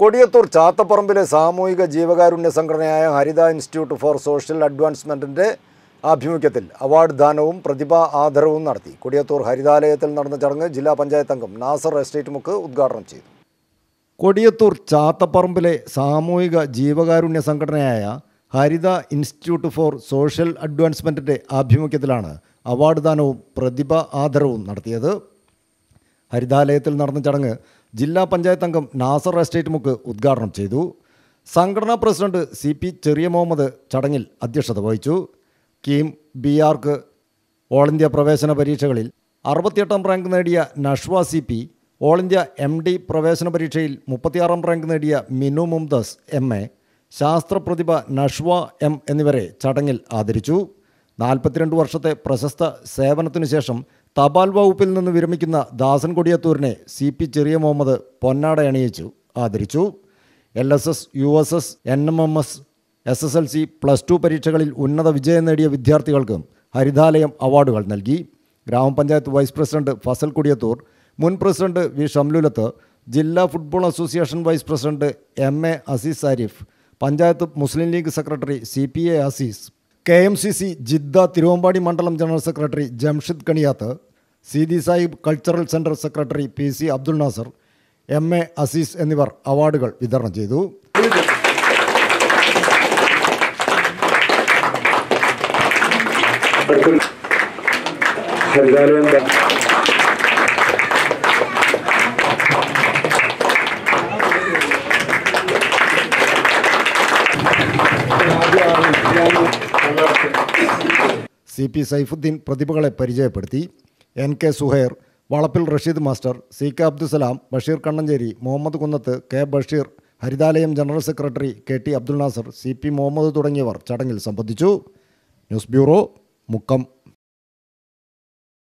കൊടിയത്തൂർ ചാത്തപ്പറമ്പിലെ സാമൂഹിക ജീവകാരുണ്യ സംഘടനയായ ഹരിത ഇൻസ്റ്റിറ്റ്യൂട്ട് ഫോർ സോഷ്യൽ അഡ്വാൻസ്മെന്റിന്റെ ആഭിമുഖ്യത്തിൽ അവാർഡ് ദാനവും പ്രതിഭാ ആദരവും നടത്തി. കൊടിയത്തൂർ ഹരിതാലയത്തിൽ നടന്ന ചടങ്ങ് ജില്ലാ പഞ്ചായത്ത് അംഗം നാസർ എസ്റ്റേറ്റ് മുക്ക് ഉദ്ഘാടനം ചെയ്തു. കൊടിയത്തൂർ ചാത്തപ്പറമ്പിലെ സാമൂഹിക ജീവകാരുണ്യ സംഘടനയായ ഹരിത ഇൻസ്റ്റിറ്റ്യൂട്ട് ഫോർ സോഷ്യൽ അഡ്വാൻസ്മെന്റിന്റെ ആഭിമുഖ്യത്തിലാണ് അവാർഡ് ദാനവും പ്രതിഭ ആദരവും നടത്തിയത്. ഹരിതാലയത്തിൽ നടന്ന ചടങ്ങ് ജില്ലാ പഞ്ചായത്ത് അംഗം നാസർ എസ്റ്റേറ്റ് മുക്ക് ഉദ്ഘാടനം ചെയ്തു. സംഘടനാ പ്രസിഡന്റ് സി പി ചെറിയ മുഹമ്മദ് ചടങ്ങിൽ അധ്യക്ഷത വഹിച്ചു. KEAM B arch all India പ്രവേശന പരീക്ഷകളിൽ അറുപത്തിയെട്ടാം റാങ്ക് നേടിയ Nashwa C P all India M D പ്രവേശന പരീക്ഷയിൽ മുപ്പത്തിയാറാം റാങ്ക് നേടിയ മിനു മുംദസ് എം എ ശാസ്ത്രപ്രതിഭ നഷ്വ എം എന്നിവരെ ചടങ്ങിൽ ആദരിച്ചു. നാൽപ്പത്തിരണ്ട് വർഷത്തെ പ്രശസ്ത സേവനത്തിനു ശേഷം തപാൽ വകുപ്പിൽ നിന്ന് വിരമിക്കുന്ന ദാസൻ കൊടിയത്തൂരിനെ സി പി ചെറിയ മുഹമ്മദ് പൊന്നാട അണിയിച്ചു ആദരിച്ചു. L S S U S S N M M S S S L C plus two പരീക്ഷകളിൽ ഉന്നത വിജയം നേടിയ വിദ്യാർത്ഥികൾക്കും ഹരിതാലയം അവാർഡുകൾ നൽകി. ഗ്രാമപഞ്ചായത്ത് വൈസ് പ്രസിഡന്റ് ഫസൽ കൊടിയത്തൂർ മുൻ പ്രസിഡന്റ് വി ഷംലുലത്ത് ജില്ലാ football association vice president M A Azeez Arif panchayat Muslim League secretary C P A Azeez K M C C Jeddah Thiruvambady മണ്ഡലം general secretary Jamshid Kaniyath Seethi Sahib cultural centre secretary P C Abdul Nasser M A Azeez എന്നിവർ അവാർഡുകൾ വിതരണം ചെയ്തു. Thank ദ- C P Saifuddin പ്രതിഭകളെ പരിചയപ്പെടുത്തി N K Suhair Valappil Rasheed master C K Abdussalam Basheer Kannancheri Muhammad Kunnath K Basheer Harithalayam general secretary K T Abdul Nasser C P Muhammad തുടങ്ങിയവർ ചടങ്ങിൽ സംബന്ധിച്ചു. News bureau Mukkam.